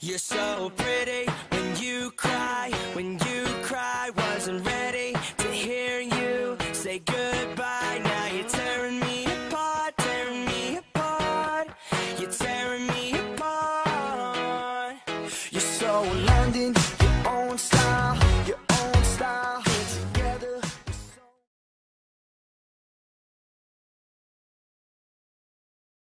You're so pretty when you cry, when you cry. Wasn't ready to hear you say goodbye. Now you're tearing me apart, tearing me apart. You're tearing me apart. You're so London,